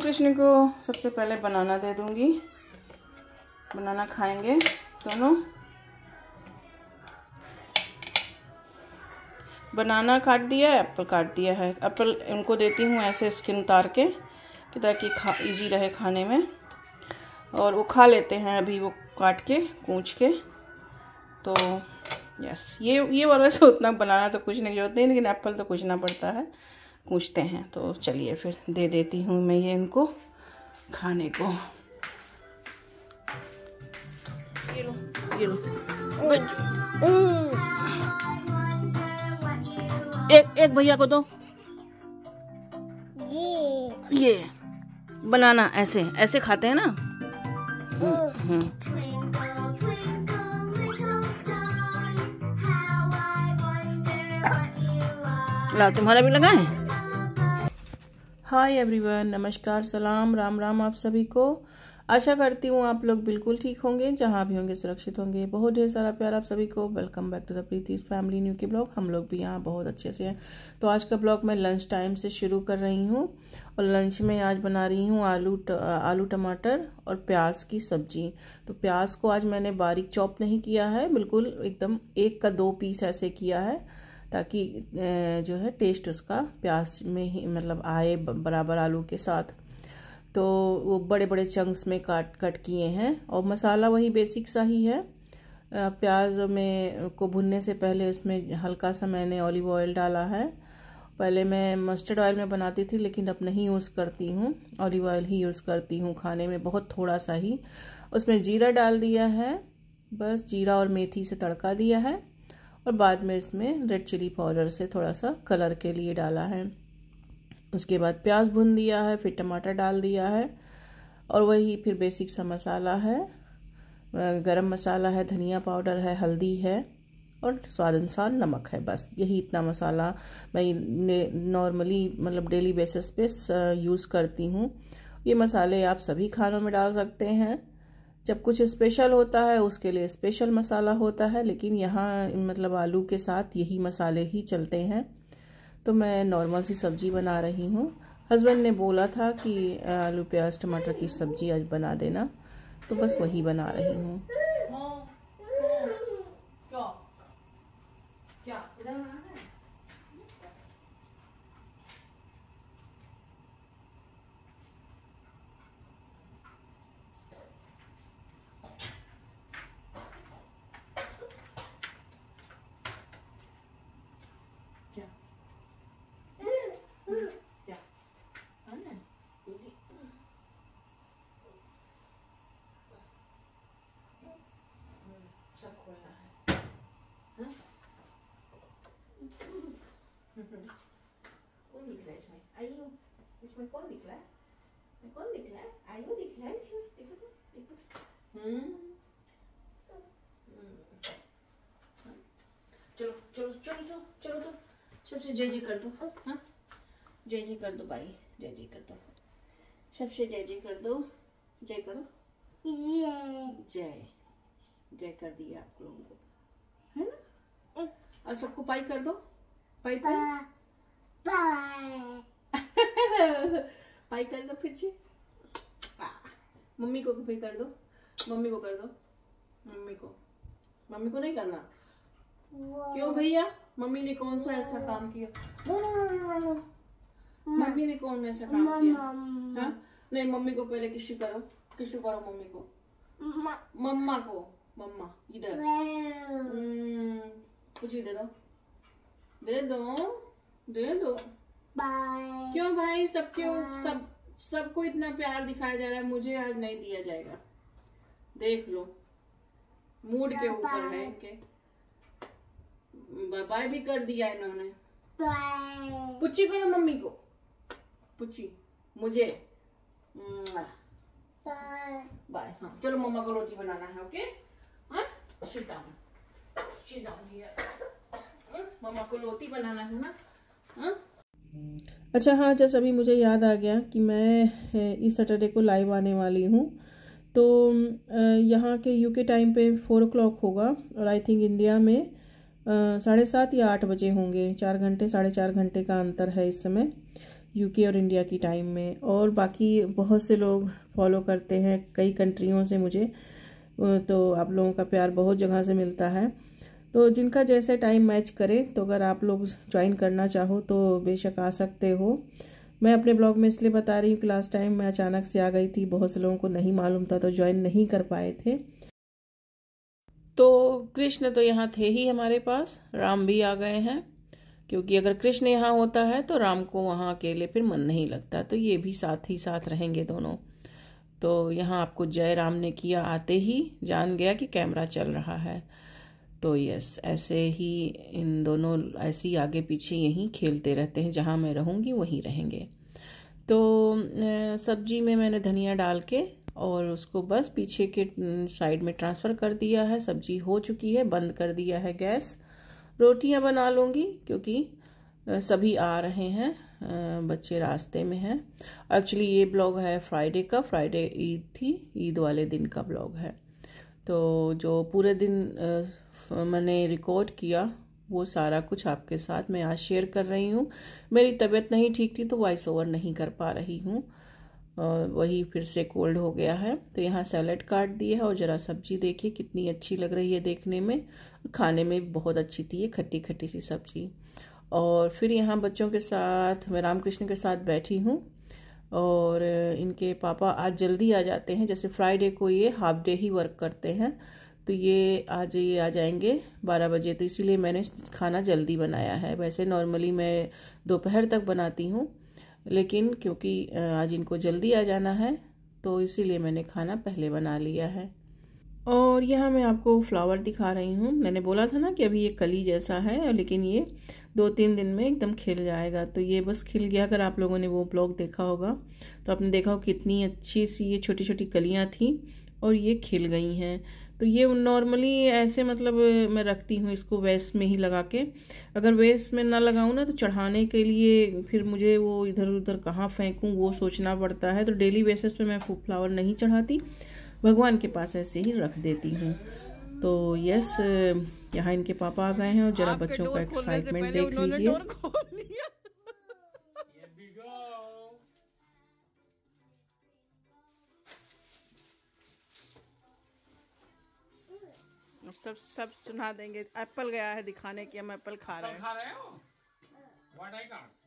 कृष्ण को सबसे पहले बनाना दे दूँगी। बनाना खाएँगे दोनों। बनाना काट दिया है, एप्पल काट दिया है। एप्पल इनको देती हूँ ऐसे स्किन उतार के, कि ताकि खा इजी रहे खाने में। और वो खा लेते हैं अभी वो काट के, कूच के। तो यस ये ये वाला से उतना बनाना तो कुछ नहीं, ज़रूरत नहीं, लेकिन एप्पल तो कुछ ना पड़ता है। कूचते हैं तो चलिए फिर दे देती हूँ मैं ये इनको खाने को। ये लो ये लो। एक एक भैया को दो। ये। बनाना ऐसे ऐसे खाते हैं ना? हम्म, ला तुम्हारा भी लगा है हाय एवरीवन नमस्कार सलाम राम राम आप सभी को। आशा करती हूँ आप लोग बिल्कुल ठीक होंगे जहाँ भी होंगे सुरक्षित होंगे। बहुत ढेर सारा प्यार आप सभी को। Welcome back to the Preeti's family new के ब्लॉग। हम लोग भी यहाँ बहुत अच्छे से हैं। तो आज का ब्लॉग मैं लंच टाइम से शुरू कर रही हूँ। और लंच में आज बना रही हूँ आलू ट, आलू टमाटर और प्याज की सब्ज़ी। तो प्याज को आज मैंने बारीक चॉप नहीं किया है बिल्कुल एकदम एक का दो पीस ऐसे किया है। ताकि जो है टेस्ट उसका प्याज में ही मतलब आए बराबर आलू के साथ। तो वो बड़े बड़े चंक्स में काट कट किए हैं और मसाला वही बेसिक सा ही है। प्याज में को भुनने से पहले उसमें हल्का सा मैंने ऑलिव ऑयल डाला है। पहले मैं मस्टर्ड ऑयल में बनाती थी, लेकिन अब नहीं यूज़ करती हूँ। ऑलिव ऑयल ही यूज़ करती हूँ खाने में बहुत थोड़ा सा ही। उसमें जीरा डाल दिया है। बस जीरा और मेथी से तड़का दिया है। और बाद में इसमें रेड चिली पाउडर से थोड़ा सा कलर के लिए डाला है। उसके बाद प्याज भुन दिया है, फिर टमाटर डाल दिया है और वही फिर बेसिक सा मसाला है। गरम मसाला है, धनिया पाउडर है, हल्दी है और स्वाद अनुसार नमक है बस। यही इतना मसाला मैं नॉर्मली मतलब डेली बेसिस पे यूज़ करती हूँ। ये मसाले आप सभी खानों में डाल सकते हैं। जब कुछ स्पेशल होता है, उसके लिए स्पेशल मसाला होता है, लेकिन यहाँ मतलब आलू के साथ यही मसाले ही चलते हैं। तो मैं नॉर्मल सी सब्ज़ी बना रही हूँ। हस्बैंड ने बोला था कि, आलू, प्याज, टमाटर की सब्ज़ी आज बना देना। तो बस वही बना रही हूँ कौन दिख रहा है इसमें आयु रहा है? कौन दिख रहा है? आयु दिख रहा है इसमें? देखो तो देखो हम्म। चलो चलो चलो चलो चलो तो। सबसे जय जय कर दो हाँ? जय जय कर दो भाई जय जय कर दो। सबसे जय जय कर दो जय करो। जय जय कर दिया आप लोगों को। है ना? और सबको पाई कर दो। पाई। पाई। पाई कर दो फिर से। मम्मी को भी कर दो। मम्मी को कर दो। मम्मी को। मम्मी को नहीं करना। क्यों भैया? मम्मी ने कौन सा ऐसा काम किया? मम्मी ने कौन ऐसा काम किया? हाँ? नहीं मम्मी को पहले किसी करो। किसी करो मम्मी को। मम्मा। को। मम्मा इधर। हम्म, कुछ दे दो। दे दो। दे दो। बाय। क्यों भाई? सब क्यों? सब सबको इतना प्यार दिखाया जा रहा है मुझे आज नहीं दिया जाएगा। देख लो। मूड के ऊपर है इनके बाय भी कर दिया इन्होंने। पुच्ची करो मम्मी को। पुच्ची मुझे। बाय। हाँ। चलो मम्मा को रोटी बनाना है ओके? हाँ? हियर मम्मा को रोटी बनाना है ना? हाँ? अच्छा हाँ जैसे अभी मुझे याद आ गया कि मैं इस सैटरडे को लाइव आने वाली हूँ। तो यहाँ के यूके टाइम पे फोर ओ होगा और आई थिंक इंडिया में साढ़े सात या आठ बजे होंगे। चार घंटे, साढ़े चार घंटे का अंतर है इस समय यूके और इंडिया की टाइम में। और बाकी बहुत से लोग फॉलो करते हैं कई कंट्रियों से मुझे। तो आप लोगों का प्यार बहुत जगह से मिलता है। तो जिनका जैसे टाइम मैच करे तो अगर आप लोग ज्वाइन करना चाहो तो बेशक आ सकते हो। मैं अपने ब्लॉग में इसलिए बता रही हूँ कि लास्ट टाइम मैं अचानक से आ गई थी, बहुत से लोगों को नहीं मालूम था तो ज्वाइन नहीं कर पाए थे। तो कृष्ण तो यहाँ थे ही हमारे पास, राम भी आ गए हैं। क्योंकि अगर कृष्ण यहाँ होता है तो राम को वहाँ अकेले फिर मन नहीं लगता तो ये भी साथ ही साथ रहेंगे दोनों। तो यहाँ आपको जय राम ने किया, आते ही जान गया कि कैमरा चल रहा है। तो यस ऐसे ही इन दोनों, ऐसे ही आगे पीछे यहीं खेलते रहते हैं। जहाँ मैं रहूँगी, वहीं रहेंगे। तो सब्ज़ी में मैंने धनिया डाल के और उसको बस पीछे के साइड में ट्रांसफ़र कर दिया है। सब्ज़ी हो चुकी है, बंद कर दिया है गैस। रोटियाँ बना लूँगी, क्योंकि सभी आ रहे हैं बच्चे रास्ते में हैं। एक्चुअली ये ब्लॉग है फ्राइडे का। फ्राइडे ईद थी, ईद वाले दिन का ब्लॉग है। तो जो पूरे दिन मैंने रिकॉर्ड किया, वो सारा कुछ आपके साथ मैं आज शेयर कर रही हूँ। मेरी तबीयत नहीं ठीक थी तो वॉइस ओवर नहीं कर पा रही हूँ। वही फिर से कोल्ड हो गया है। तो यहाँ सैलड काट दिए है और ज़रा सब्ज़ी देखिए, कितनी अच्छी लग रही है देखने में। खाने में बहुत अच्छी थी ये खट्टी खट्टी सी सब्ज़ी। और फिर यहाँ बच्चों के साथ, मैं रामकृष्ण के साथ बैठी हूँ। और इनके पापा आज जल्दी आ जाते हैं। जैसे फ्राइडे को ये हाफ़ डे ही वर्क करते हैं। तो ये आज ये आ जाएँगे बारह बजे। तो इसीलिए मैंने खाना जल्दी बनाया है। वैसे नॉर्मली मैं दोपहर तक बनाती हूँ, लेकिन क्योंकि आज इनको जल्दी आ जाना है तो इसीलिए मैंने खाना पहले बना लिया है। और यहाँ मैं आपको फ्लावर दिखा रही हूँ। मैंने बोला था ना कि अभी ये कली जैसा है, लेकिन ये दो तीन दिन में एकदम खिल जाएगा। तो ये बस खिल गया। अगर आप लोगों ने वो ब्लॉग देखा होगा तो आपने देखा हो कितनी अच्छी सी ये छोटी छोटी कलियाँ थी, और ये खिल गई हैं। तो ये नॉर्मली ऐसे मतलब मैं रखती हूँ इसको वेस्ट में ही लगा के। अगर वेस्ट में ना लगाऊँ ना तो चढ़ाने के लिए फिर मुझे वो इधर उधर कहाँ फेंकूँ वो सोचना पड़ता है। तो डेली बेसिस पे मैं फ्लावर नहीं चढ़ाती भगवान के पास ऐसे ही रख देती हूँ। तो यस यहाँ इनके पापा आ गए हैं और जरा बच्चों का एक्साइटमेंट देख लीजिए। सब सब सुना देंगे। एप्पल गया है दिखाने की हम एप्पल खा रहे हैं। खा रहे हो? व्हाट आई गॉट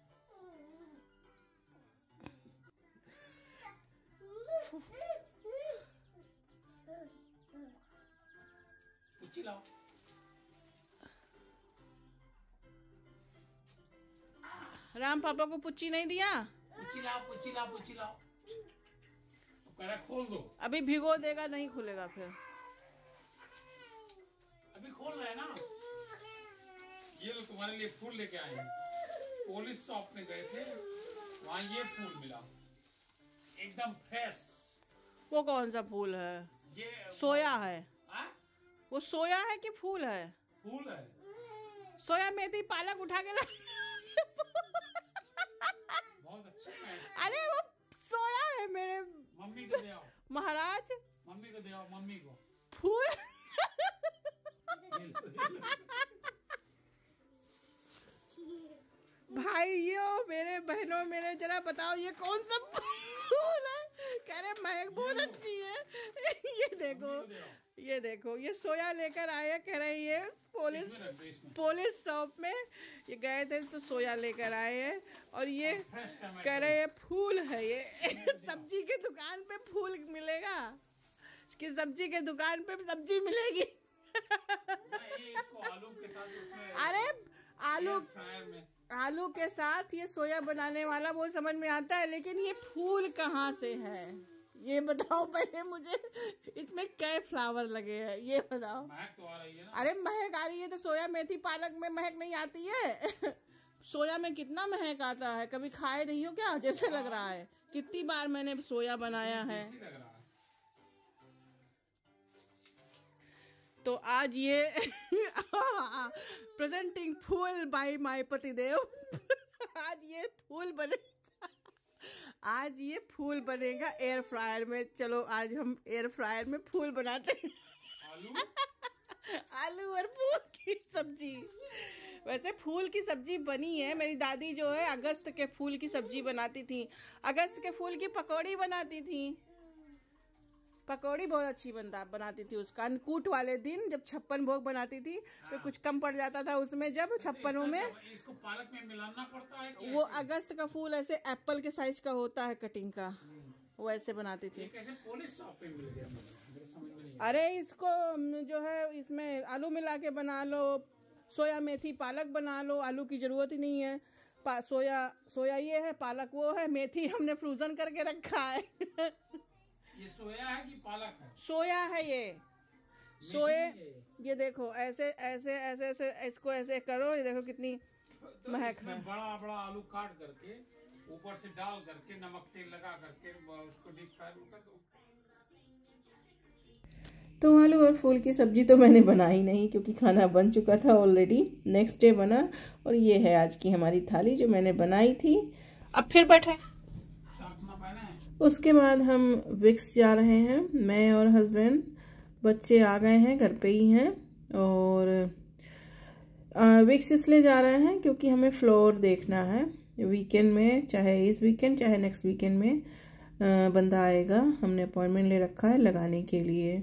राम पापा को पुच्ची नहीं दिया? पुच्ची लाओ पुच्ची लाओ पुच्ची लाओ। खोल दो। अभी भिगो देगा नहीं खुलेगा फिर। अभी खोल रहे हैं ना? ये लोग तुम्हारे लिए फूल लेके आए हैं। पुलिस शॉप में गए थे वहाँ ये फूल मिला। एकदम फ्रेश वो कौन सा फूल है? ये सोया है। आ? वो सोया है कि फूल है? फूल है। सोया मेथी पालक उठा के ला बहुत अच्छा है। अरे वो सोया है मेरे मम्मी को दे आओ। महाराज। मम्मी को दे आओ मम्मी को। फूल भाइयों मेरे बहनों मेरे जरा बताओ ये कौन सा फूल है? कह रहे महक बहुत अच्छी है। ये देखो ये देखो ये सोया लेकर आए कह रहे ये पुलिस पुलिस शॉप में। ये गए थे तो सोया लेकर आए हैं और ये कह रहे ये फूल है ये सब्ज़ी के दुकान पे फूल मिलेगा। कि सब्ज़ी के दुकान पे सब्ज़ी मिलेगी। अरे आलू आलू के साथ ये सोया बनाने वाला वो समझ में आता है लेकिन ये फूल कहाँ से है? ये बताओ पहले मुझे। इसमें क्या फ्लावर लगे हैं? ये बताओ। महक तो आ रही है ना। अरे महक आ रही है तो सोया मेथी पालक में महक नहीं आती है? सोया में कितना महक आता है? कभी खाए नहीं हो क्या? जैसे लग रहा है। कितनी बार मैंने सोया बनाया है। तो आज ये प्रेजेंटिंग फूल बाय माय पतिदेव। आज ये फूल बने आज ये फूल बनेगा एयर फ्रायर में। चलो आज हम एयर फ्रायर में फूल बनाते हैं। आलू? आलू और फूल की सब्ज़ी। वैसे फूल की सब्ज़ी बनी है। मेरी दादी जो है अगस्त के फूल की सब्ज़ी बनाती थी। अगस्त के फूल की पकौड़ी बनाती थी। पकौड़ी बहुत अच्छी बनता बनाती थी उसका। अन्नकूट वाले दिन जब छप्पन भोग बनाती थी तो कुछ कम पड़ जाता था उसमें जब छप्पनों में। इसको पालक में मिलाना पड़ता है वो अगस्त का फूल ऐसे एप्पल के साइज़ का होता है कटिंग का। वो ऐसे बनाती थी। अरे इसको जो है इसमें आलू मिला के बना लो सोया मेथी पालक बना लो आलू की ज़रूरत ही नहीं है। सोया सोया ये है पालक वो है मेथी हमने फ्रोजन करके रखा है। ये सोया है कि पालक है? सोया है ये। सोए ये। देखो ऐसे ऐसे ऐसे ऐसे इसको ऐसे करो ये देखो कितनी तो महक है। बड़ा बड़ा आलू काट करके ऊपर से डाल करके नमक तेल लगा करके उसको डीप फ्राई कर दो। तो आलू और फूल की सब्ज़ी तो मैंने बनाई नहीं क्योंकि खाना बन चुका था ऑलरेडी नेक्स्ट डे बना और ये है आज की हमारी थाली जो मैंने बनाई थी। अब फिर बैठे। उसके बाद हम विक्स जा रहे हैं। मैं और हस्बैंड बच्चे आ गए हैं, घर पे ही हैं और विक्स इसलिए जा रहे हैं क्योंकि हमें फ्लोर देखना है। वीकेंड में, चाहे इस वीकेंड, चाहे नेक्स्ट वीकेंड में बंदा आएगा। हमने अपॉइंटमेंट ले रखा है लगाने के लिए।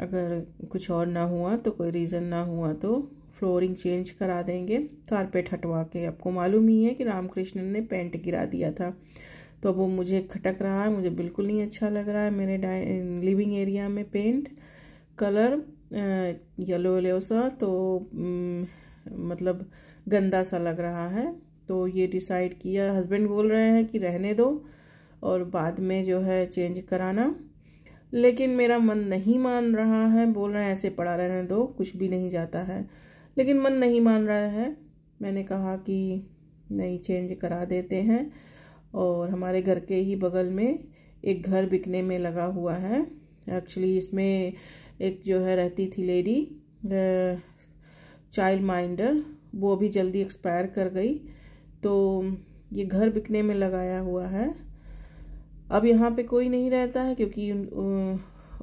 अगर कुछ और ना हुआ तो कोई रीज़न ना हुआ तो फ्लोरिंग चेंज करा देंगे। कारपेट हटवा के। आपको मालूम ही है कि रामकृष्ण ने पेंट गिरा दिया था। तो वो मुझे खटक रहा है, मुझे बिल्कुल नहीं अच्छा लग रहा है। मेरे लिविंग एरिया में पेंट कलर येलो येलो सा तो मतलब गंदा सा लग रहा है। तो ये डिसाइड किया हस्बैंड बोल रहे हैं कि रहने दो और बाद में जो है चेंज कराना। लेकिन मेरा मन नहीं मान रहा है, बोल रहे हैं ऐसे पड़ा रहने दो, कुछ भी नहीं जाता है। लेकिन मन नहीं मान रहा है, मैंने कहा कि नहीं चेंज करा देते हैं। और हमारे घर के ही बगल में एक घर बिकने में लगा हुआ है। एक्चुअली इसमें एक जो है रहती थी लेडी चाइल्ड माइंडर वो भी जल्दी एक्सपायर कर गई। तो ये घर बिकने में लगाया हुआ है। अब यहाँ पे कोई नहीं रहता है क्योंकि उन,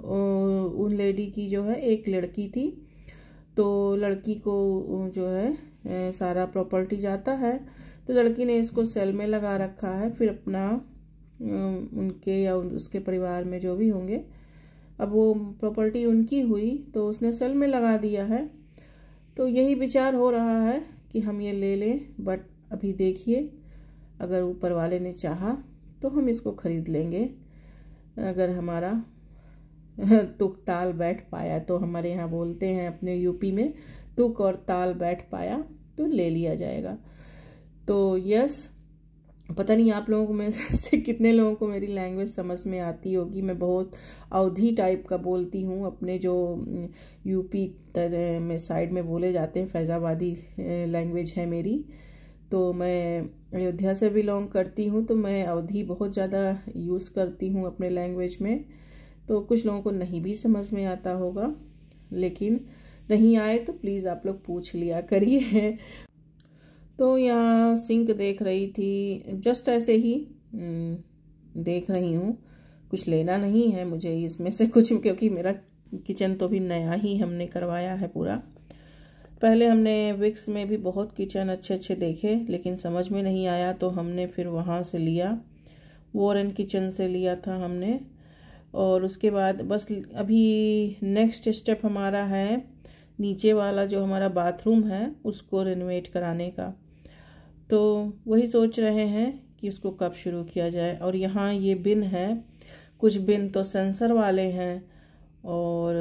उन उन लेडी की जो है एक लड़की थी। तो लड़की को जो है सारा प्रॉपर्टी जाता है। तो लड़की ने इसको सेल में लगा रखा है, फिर अपना उनके या उसके परिवार में जो भी होंगे। अब वो प्रॉपर्टी उनकी हुई तो उसने सेल में लगा दिया है। तो यही विचार हो रहा है कि हम ये ले लें, बट अभी देखिए, अगर ऊपर वाले ने चाहा तो हम इसको खरीद लेंगे। अगर हमारा तुक ताल बैठ पाया तो हमारे यहाँ बोलते हैं अपने यूपी में, तुक और ताल बैठ पाया तो ले लिया जाएगा। तो यस पता नहीं आप लोगों को में से कितने लोगों को मेरी लैंग्वेज समझ में आती होगी। मैं बहुत अवधी टाइप का बोलती हूँ। अपने जो यूपी तरह में साइड में बोले जाते हैं, फैज़ाबादी लैंग्वेज है मेरी। तो मैं अयोध्या से बिलोंग करती हूँ तो मैं अवधी बहुत ज़्यादा यूज़ करती हूँ अपने लैंग्वेज में। तो कुछ लोगों को नहीं भी समझ में आता होगा, लेकिन नहीं आए तो प्लीज़ आप लोग पूछ लिया करिए। तो यहाँ सिंक देख रही थी। जस्ट ऐसे ही हम्म, देख रही हूँ। कुछ लेना नहीं है मुझे इसमें से कुछ क्योंकि मेरा किचन तो भी नया ही हमने करवाया है पूरा। पहले हमने विक्स में भी बहुत किचन अच्छे अच्छे देखे लेकिन समझ में नहीं आया तो हमने फिर वहाँ से लिया। वॉरन किचन से लिया था हमने। और उसके बाद बस अभी नेक्स्ट स्टेप हमारा है नीचे वाला जो हमारा बाथरूम है उसको रेनोवेट कराने का। तो वही सोच रहे हैं कि उसको कब शुरू किया जाए। और यहाँ ये बिन है। कुछ बिन तो सेंसर वाले हैं और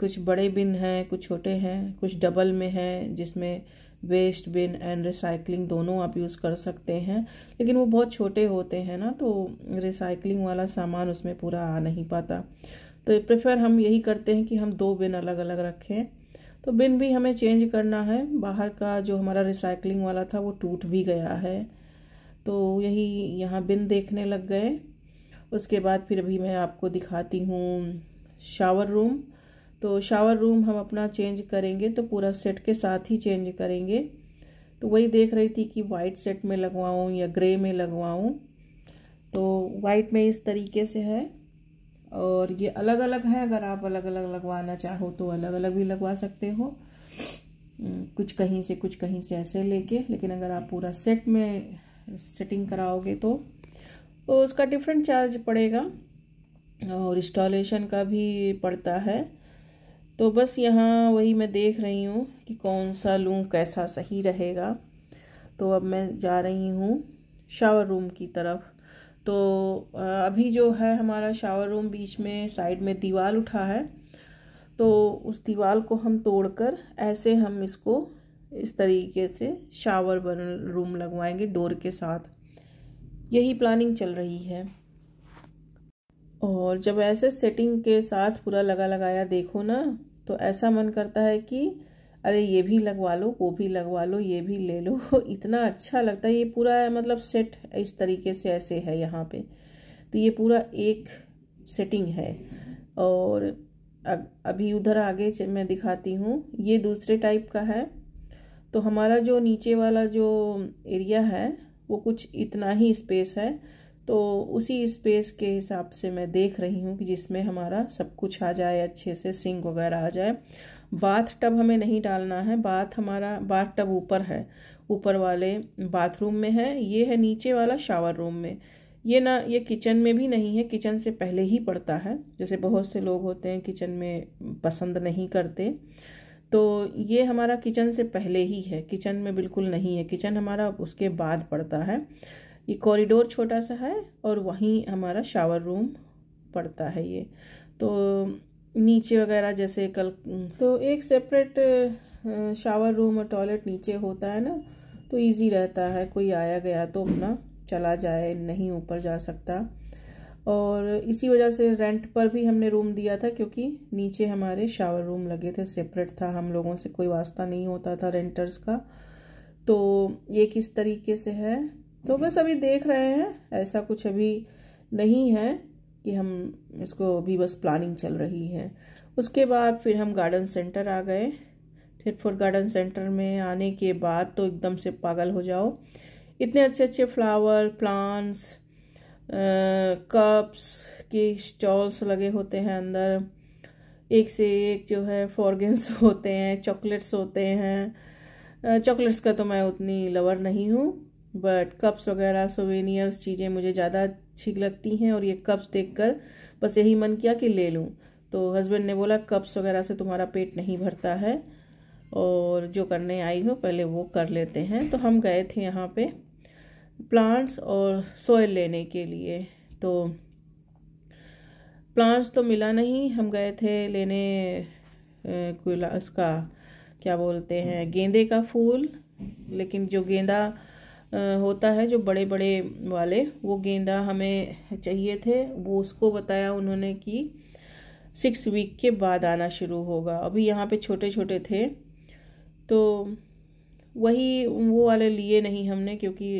कुछ बड़े बिन हैं, कुछ छोटे हैं, कुछ डबल में हैं, जिसमें वेस्ट बिन एंड रिसाइकलिंग दोनों आप यूज़ कर सकते हैं। लेकिन वो बहुत छोटे होते हैं ना तो रिसाइकलिंग वाला सामान उसमें पूरा आ नहीं पाता। तो प्रेफर हम यही करते हैं कि हम दो बिन अलग अलग रखें। तो बिन भी हमें चेंज करना है, बाहर का जो हमारा रिसाइकलिंग वाला था वो टूट भी गया है। तो यही यहाँ बिन देखने लग गए। उसके बाद फिर अभी मैं आपको दिखाती हूँ शावर रूम तो शावर रूम हम अपना चेंज करेंगे तो पूरा सेट के साथ ही चेंज करेंगे। तो वही देख रही थी कि वाइट सेट में लगवाऊँ या ग्रे में लगवाऊँ। तो वाइट में इस तरीके से है। और ये अलग अलग है अगर आप अलग अलग लगवाना चाहो तो अलग अलग भी लगवा सकते हो। कुछ कहीं से कुछ कहीं से ऐसे लेके लेकिन अगर आप पूरा सेट में सेटिंग कराओगे तो, तो उसका डिफरेंट चार्ज पड़ेगा और इंस्टॉलेशन का भी पड़ता है। तो बस यहाँ वही मैं देख रही हूँ कि कौन सा लूँ कैसा सही रहेगा। तो अब मैं जा रही हूँ शावर रूम की तरफ़। तो अभी जो है हमारा शावर रूम बीच में साइड में दीवार उठा है तो उस दीवार को हम तोड़कर ऐसे हम इसको इस तरीके से शावर बन रूम लगवाएँगे डोर के साथ। यही प्लानिंग चल रही है। और जब ऐसे सेटिंग के साथ पूरा लगा लगाया देखो ना तो ऐसा मन करता है कि अरे, ये भी लगवा लो, वो भी लगवा लो, ये भी ले लो। इतना अच्छा लगता है, ये पूरा मतलब सेट इस तरीके से ऐसे है यहाँ पे। तो ये पूरा एक सेटिंग है। और अभी उधर आगे मैं दिखाती हूँ। ये दूसरे टाइप का है। तो हमारा जो नीचे वाला जो एरिया है, वो कुछ इतना ही स्पेस है। तो उसी स्पेस के हिसाब से मैं देख रही हूँ कि जिसमें हमारा सब कुछ आ जाए, अच्छे से सिंक वगैरह आ जाए। बाथ टब हमें नहीं डालना है, बाथ हमारा, बाथ टब ऊपर है, ऊपर वाले बाथरूम में है, ये है नीचे वाला शावर रूम में। ये ना, ये किचन में भी नहीं है, किचन से पहले ही पड़ता है, जैसे बहुत से लोग होते हैं किचन में पसंद नहीं करते। तो ये हमारा किचन से पहले ही है, किचन में बिल्कुल नहीं है, किचन हमारा उसके बाद पड़ता है। ये कॉरिडोर छोटा सा है और वहीं हमारा शावर रूम पड़ता है ये। तो नीचे वगैरह जैसे कल तो एक सेपरेट शावर रूम और टॉयलेट नीचे होता है ना तो इजी रहता है, कोई आया गया तो अपना चला जाए, नहीं ऊपर जा सकता। और इसी वजह से रेंट पर भी हमने रूम दिया था, क्योंकि नीचे हमारे शावर रूम लगे थे सेपरेट था, हम लोगों से कोई वास्ता नहीं होता था रेंटर्स का। तो ये किस तरीके से है? तो बस अभी देख रहे हैं, ऐसा कुछ अभी नहीं है। कि हम इसको अभी बस प्लानिंग चल रही है। उसके बाद फिर हम गार्डन सेंटर आ गए। थिटफोर गार्डन सेंटर में आने के बाद तो एकदम से पागल हो जाओ। इतने अच्छे अच्छे फ्लावर, प्लांट्स कप्स, के स्टॉल्स लगे होते हैं अंदर। एक से एक जो है फॉर्गेंस होते हैं, चॉकलेट्स होते हैं। चॉकलेट्स का तो मैं उतनी लवर नहीं हूँ। बट कप्स वगैरह सोवेनियर्स चीज़ें मुझे ज़्यादा अच्छी लगती हैं और ये कप्स देखकर बस यही मन किया कि ले लूँ। तो हस्बैंड ने बोला कप्स वगैरह से तुम्हारा पेट नहीं भरता है और जो करने आई हो पहले वो कर लेते हैं। तो हम गए थे यहाँ पे प्लांट्स और सोयल लेने के लिए। तो प्लांट्स तो मिला नहीं, हम गए थे लेने उसका, क्या बोलते हैं, गेंदे का फूल। लेकिन जो गेंदा होता है जो बड़े बड़े वाले, वो गेंदा हमें चाहिए थे। वो उसको बताया उन्होंने कि सिक्स वीक के बाद आना शुरू होगा। अभी यहाँ पे छोटे छोटे थे तो वही वो वाले लिए नहीं हमने क्योंकि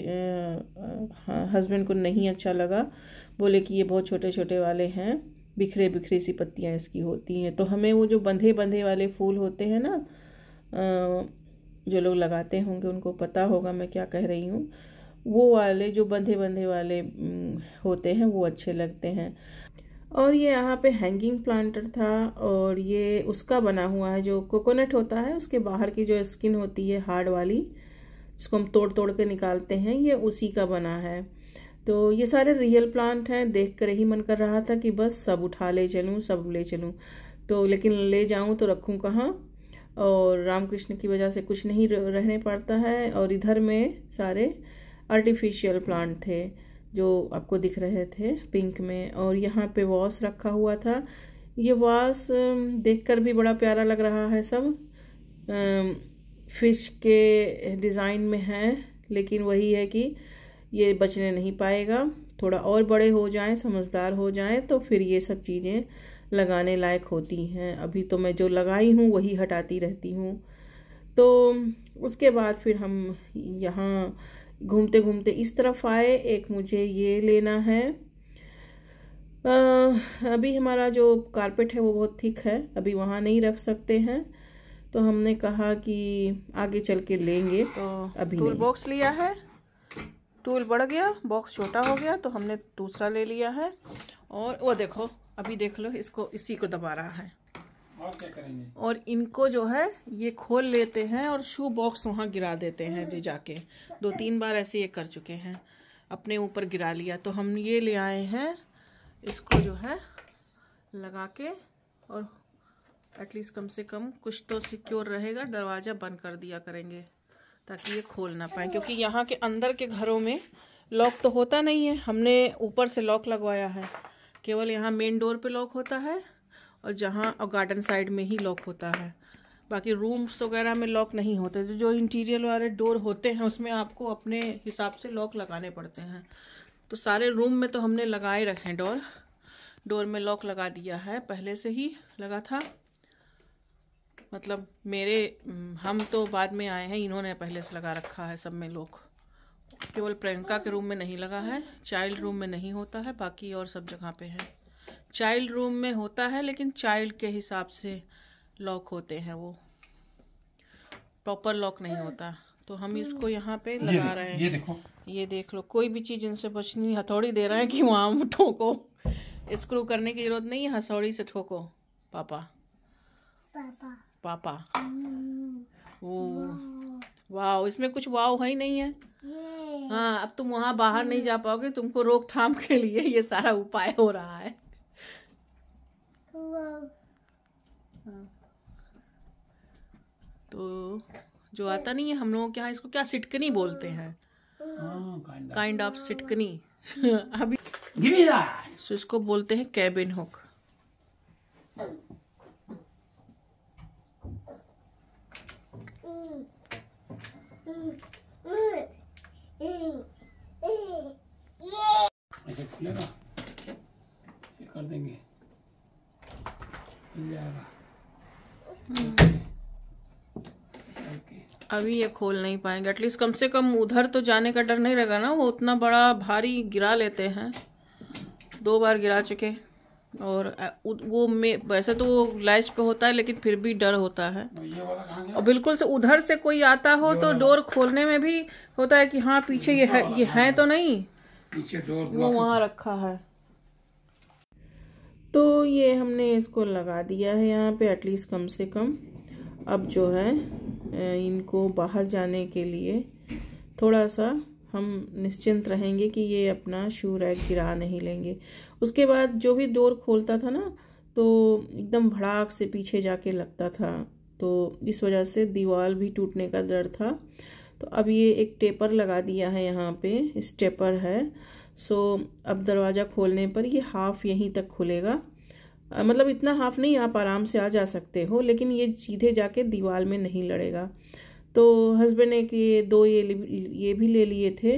हस्बैंड को नहीं अच्छा लगा। बोले कि ये बहुत छोटे छोटे वाले हैं बिखरे बिखरी सी पत्तियाँ इसकी होती हैं। तो हमें वो जो बंधे बंधे वाले फूल होते हैं ना जो लोग लगाते होंगे, उनको पता होगा मैं क्या कह रही हूँ। वो वाले, जो बंधे बंधे वाले होते हैं, वो अच्छे लगते हैं। और ये यहाँ पे हैंगिंग प्लांटर था, और ये उसका बना हुआ है, जो कोकोनट होता है, उसके बाहर की जो स्किन होती है हार्ड वाली, जिसको हम तोड़ तोड़ के निकालते हैं, ये उसी का बना है। तो ये सारे रियल प्लांट हैं देख कर ही मन कर रहा था कि बस सब उठा ले चलूँ, सब ले चलूँ। तो लेकिन ले जाऊँ तो रखूँ कहाँ? और रामकृष्ण की वजह से कुछ नहीं रहने पड़ता है और इधर में सारे आर्टिफिशियल प्लांट थे जो आपको दिख रहे थे पिंक में और यहाँ पे वॉस रखा हुआ था। ये वॉस देखकर भी बड़ा प्यारा लग रहा है सब। फ़िश के डिज़ाइन में है, लेकिन वही है कि ये बचने नहीं पाएगा। थोड़ा और बड़े हो जाएँ, समझदार हो जाएँ तो फिर ये सब चीज़ें लगाने लायक होती हैं। अभी तो मैं जो लगाई हूँ वही हटाती रहती हूँ। तो उसके बाद फिर हम यहाँ घूमते घूमते इस तरफ़ आए। एक मुझे ये लेना है। आ, अभी हमारा जो कारपेट है वो बहुत थिक है। अभी वहाँ नहीं रख सकते हैं। तो हमने कहा कि आगे चल के लेंगे। तो अभी टूल बॉक्स लिया है। टूल बढ़ गया बॉक्स छोटा हो गया तो हमने दूसरा ले लिया है। और वो देखो अभी देख लो इसको इसी को दबा रहा है। और क्या करेंगे? और इनको जो है ये खोल लेते हैं और शू बॉक्स वहाँ गिरा देते हैं जो जाके। दो तीन बार ऐसे ये कर चुके हैं। अपने ऊपर गिरा लिया। तो हम ये ले आए हैं इसको जो है लगा के और एटलीस्ट कम से कम कुछ तो सिक्योर रहेगा दरवाज़ा बंद कर दिया करेंगे ताकि ये खोल ना पाए। क्योंकि यहाँ के अंदर के घरों में लॉक तो होता नहीं है। हमने ऊपर से लॉक लगवाया है। केवल यहाँ मेन डोर पे लॉक होता है और जहाँ और गार्डन साइड में ही लॉक होता है। बाकी रूम्स वगैरह में लॉक नहीं होते। तो जो इंटीरियर वाले डोर होते हैं, उसमें आपको अपने हिसाब से लॉक लगाने पड़ते हैं। तो सारे रूम में तो हमने लगाए रखे हैं डोर डोर में लॉक लगा दिया है। पहले से ही लगा था। मतलब मेरे, हम तो बाद में आए हैं, इन्होंने पहले से लगा रखा है सब में लोग केवल प्रियंका के रूम में नहीं लगा है चाइल्ड रूम में नहीं होता है बाकी और सब जगह पे है। चाइल्ड रूम में होता है लेकिन चाइल्ड के हिसाब से लॉक होते हैं वो। प्रॉपर लॉक नहीं होता। तो हम इसको यहाँ पे लगा रहे हैं। ये देखो। ये देख लो कोई भी चीज़ इनसे बचनी हथौड़ी दे रहे हैं कि वहाँ ठोको स्क्रू करने की ज़रूरत नहीं है हथौड़ी से ठोको पापा। पापा। पापा। ओ वाह। इसमें कुछ वाव है ही नहीं है। हाँ अब तुम वहाँ बाहर नहीं जा पाओगे तुमको रोकथाम के लिए ये सारा उपाय हो रहा है। तो जो आता नहीं है हम लोगों के यहाँ इसको क्या सिटकनी बोलते हैं? Kind of सिटकनी। अभी Give me that. so इसको बोलते हैं कैबिन हुक। ऐसे खुलेगा। ऐसे कर देंगे। मिल जाएगा। अभी ये खोल नहीं पाएँगे। एटलीस्ट कम से कम उधर तो जाने का डर नहीं रहेगा ना। वो उतना बड़ा भारी गिरा लेते हैं। दो बार गिरा चुके और वो में वैसे तो वो लैच पे होता है लेकिन फिर भी डर होता है। गया? और बिल्कुल से उधर से कोई आता हो तो डोर खोलने में भी होता है कि हाँ पीछे ये है ये है तो नहीं। पीछे डोर वो वहाँ रखा है। तो ये हमने इसको लगा दिया है यहाँ पे एटलीस्ट कम से कम। अब जो है इनको बाहर जाने के लिए थोड़ा सा हम निश्चिंत रहेंगे कि ये अपना शू रैक गिरा नहीं लेंगे। उसके बाद जो भी डोर खोलता था ना तो एकदम भड़ाक से पीछे जाके लगता था। तो इस वजह से दीवार भी टूटने का डर था। तो अब ये एक टेपर लगा दिया है यहाँ पे स्टेपर है। सो अब दरवाज़ा खोलने पर ये हाफ़ यहीं तक खुलेगा। मतलब इतना हाफ़ नहीं, आप आराम से आ जा सकते हो, लेकिन ये सीधे जाके दीवार में नहीं लड़ेगा। तो हस्बैंड ने कि ये दो ये ये भी ले लिए थे,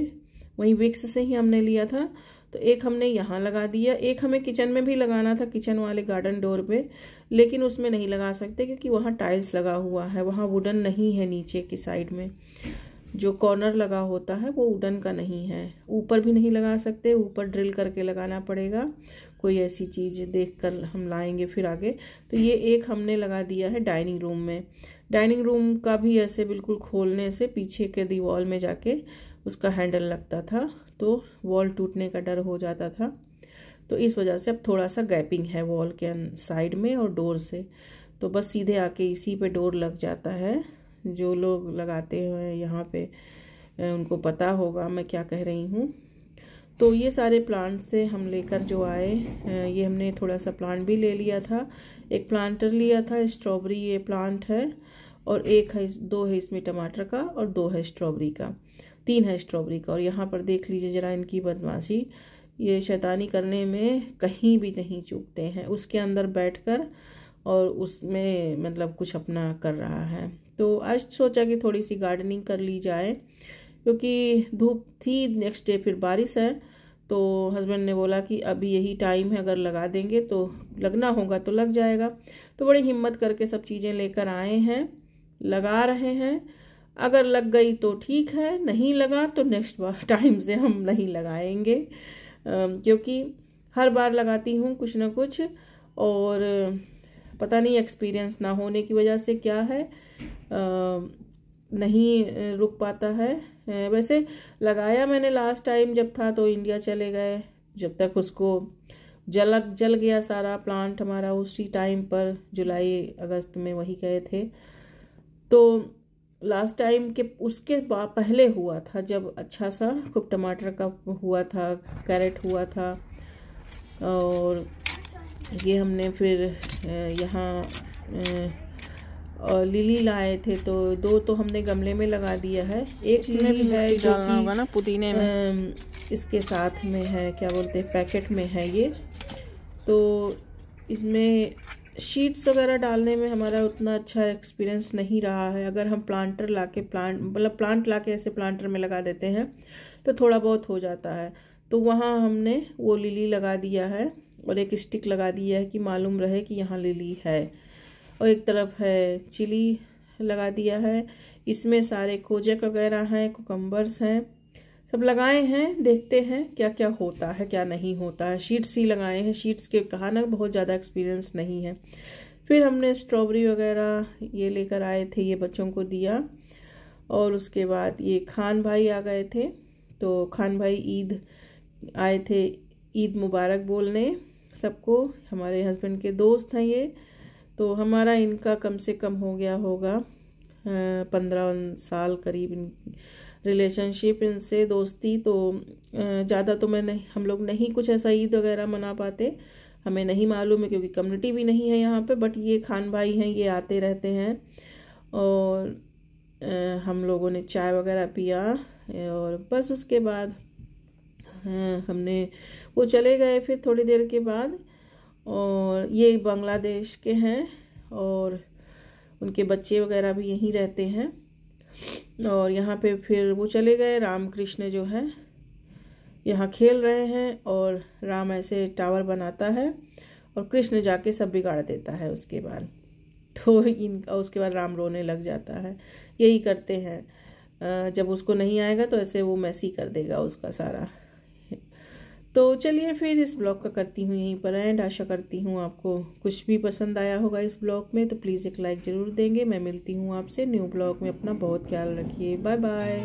वहीं विक्स से ही हमने लिया था। तो एक हमने यहाँ लगा दिया। एक हमें किचन में भी लगाना था किचन वाले गार्डन डोर पे, लेकिन उसमें नहीं लगा सकते क्योंकि वहाँ टाइल्स लगा हुआ है, वहाँ वुडन नहीं है नीचे की साइड में। जो कॉर्नर लगा होता है, वो वुडन का नहीं है। ऊपर भी नहीं लगा सकते, ऊपर ड्रिल करके लगाना पड़ेगा। कोई ऐसी चीज़ देख कर हम लाएँगे फिर आगे। तो ये एक हमने लगा दिया है डाइनिंग रूम में। डाइनिंग रूम का भी ऐसे बिल्कुल खोलने से पीछे के दीवार में जाके उसका हैंडल लगता था। तो वॉल टूटने का डर हो जाता था। तो इस वजह से अब थोड़ा सा गैपिंग है वॉल के साइड में और डोर से। तो बस सीधे आके इसी पे डोर लग जाता है। जो लोग लगाते हैं यहाँ पे उनको पता होगा मैं क्या कह रही हूँ। तो ये सारे प्लांट से हम लेकर जो आए ये हमने थोड़ा सा प्लांट भी ले लिया था। एक प्लांटर लिया था स्ट्रॉबेरी ये प्लांट है। और एक है दो है इसमें टमाटर का और दो है स्ट्रॉबेरी का। तीन है स्ट्रॉबेरी का, और यहाँ पर देख लीजिए जरा इनकी बदमाशी। ये शैतानी करने में कहीं भी नहीं चूकते हैं। उसके अंदर बैठकर और उसमें मतलब कुछ अपना कर रहा है। तो आज सोचा कि थोड़ी सी गार्डनिंग कर ली जाए, क्योंकि धूप थी नेक्स्ट डे फिर बारिश है तो हस्बैंड ने बोला कि अभी यही टाइम है, अगर लगा देंगे तो लगना होगा तो लग जाएगा। तो बड़ी हिम्मत करके सब चीज़ें लेकर आए हैं, लगा रहे हैं। अगर लग गई तो ठीक है नहीं लगा तो नेक्स्ट बार टाइम से हम नहीं लगाएँगे। क्योंकि हर बार लगाती हूँ कुछ ना कुछ और पता नहीं एक्सपीरियंस ना होने की वजह से क्या है। अम, नहीं रुक पाता है। वैसे लगाया मैंने लास्ट टाइम जब था तो इंडिया चले गए। जब तक उसको जलक जल गया सारा प्लांट हमारा उसी टाइम पर जुलाई अगस्त में वही गए थे। तो लास्ट टाइम के उसके पहले हुआ था जब अच्छा सा खूब टमाटर का हुआ था कैरेट हुआ था और ये हमने फिर यहाँ और लिली लाए थे तो दो तो हमने गमले में लगा दिया है। एक लिली है जो होगा ना पुदीने में। इसके साथ में है क्या बोलते हैं पैकेट में है ये। तो इसमें शीट्स वगैरह डालने में हमारा उतना अच्छा एक्सपीरियंस नहीं रहा है। अगर हम प्लांटर लाके प्लांट मतलब प्लांट लाके ऐसे प्लांटर में लगा देते हैं तो थोड़ा बहुत हो जाता है। तो वहाँ हमने वो लिली लगा दिया है और एक स्टिक लगा दिया है कि मालूम रहे कि यहाँ लिली है। और एक तरफ़ है चिली लगा दिया है। इसमें सारे कोजक वगैरह हैं कोकम्बर्स हैं। सब लगाए हैं, देखते हैं क्या क्या होता है, क्या नहीं होता है। शीट्स ही लगाए हैं, शीट्स के कहा ना बहुत ज़्यादा एक्सपीरियंस नहीं है। फिर हमने स्ट्रॉबेरी वगैरह ये लेकर आए थे, ये बच्चों को दिया। और उसके बाद ये खान भाई आ गए थे। तो खान भाई ईद आए थे, ईद मुबारक बोलने सबको। हमारे हस्बैंड के दोस्त हैं ये। तो हमारा इनका कम से कम हो गया होगा पंद्रह साल करीब इन रिलेशनशिप इनसे दोस्ती तो ज़्यादा तो मैं नहीं, हम लोग नहीं कुछ ऐसा ईद वगैरह मना पाते। हमें नहीं मालूम है क्योंकि कम्युनिटी भी नहीं है यहाँ पे बट ये खान भाई हैं, ये आते रहते हैं। और हम लोगों ने चाय वगैरह पिया, और बस उसके बाद हमने, वो चले गए फिर थोड़ी देर के बाद। और ये बांग्लादेश के हैं, और उनके बच्चे वगैरह भी यहीं रहते हैं। और यहाँ पे फिर वो चले गए राम कृष्ण जो है, यहाँ खेल रहे हैं और राम ऐसे टावर बनाता है और कृष्ण जाके सब बिगाड़ देता है उसके बाद। तो इनका उसके बाद राम रोने लग जाता है। यही करते हैं। जब उसको नहीं आएगा तो ऐसे वो मैसी कर देगा उसका सारा। तो चलिए फिर इस ब्लॉग का करती हूँ यहीं पर एंड। आशा करती हूँ आपको कुछ भी पसंद आया होगा इस ब्लॉग में तो प्लीज़ एक लाइक ज़रूर देंगे। मैं मिलती हूँ आपसे न्यू ब्लॉग में। अपना बहुत ख्याल रखिए। Bye bye.